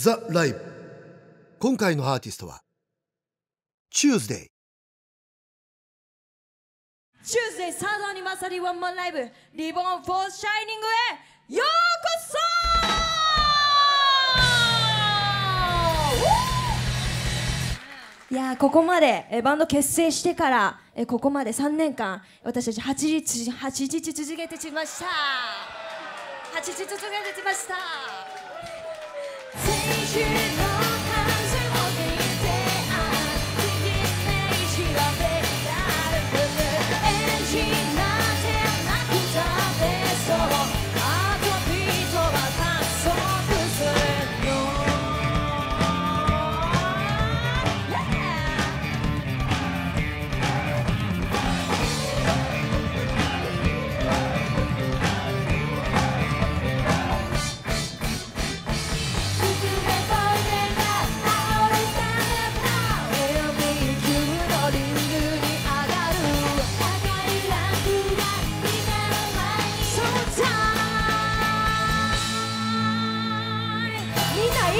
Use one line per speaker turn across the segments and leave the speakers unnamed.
ザ・ライブ。今回のアーティストは Tuesday
チューズデーサードアニバーサリーワンマンライブリボン・フォー・シャイニングへようこそいやーここまでえバンド結成してからえここまで3年間私たち8日8日続けてきました。8日続けてきました。you.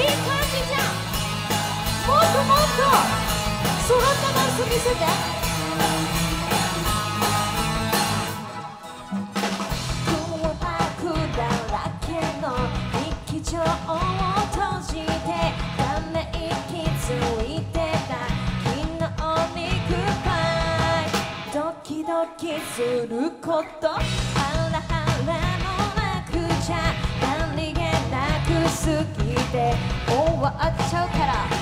いい感じじゃん。もっともっと揃ったダンス見せて。空白だらけの日常を閉じてため息ついてた。昨日肉パイドキドキすること。ハラハラもなくちゃ。好きで終わっちゃうから。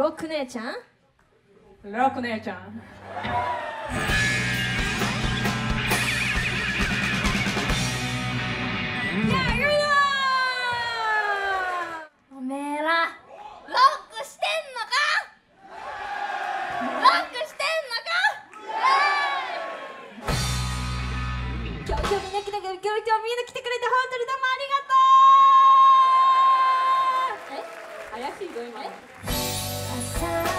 ロック姉ちゃん？ロック姉ちゃん。おめえらロックしてんのか？ロックしてんのか？今日今日みんな来てくれ本当にどうもありがとうえ？怪しい
ぞ今 outside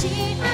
亲
爱。